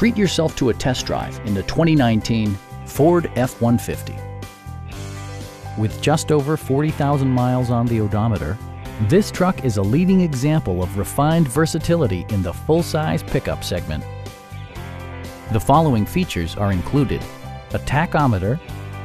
treat yourself to a test drive in the 2019 Ford F-150. With just over 40,000 miles on the odometer, this truck is a leading example of refined versatility in the full-size pickup segment. The following features are included. A tachometer,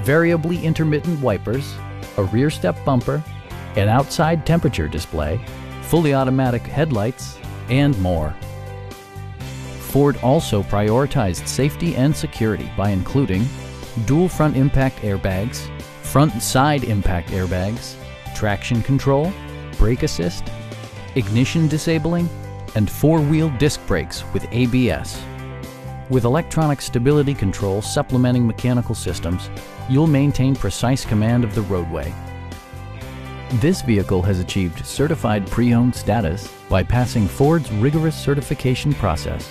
variably intermittent wipers, a rear step bumper, an outside temperature display, fully automatic headlights, and more. Ford also prioritized safety and security by including dual front impact airbags, front and side impact airbags, traction control, brake assist, ignition disabling, and four-wheel disc brakes with ABS. With electronic stability control supplementing mechanical systems, you'll maintain precise command of the roadway. This vehicle has achieved certified pre-owned status by passing Ford's rigorous certification process.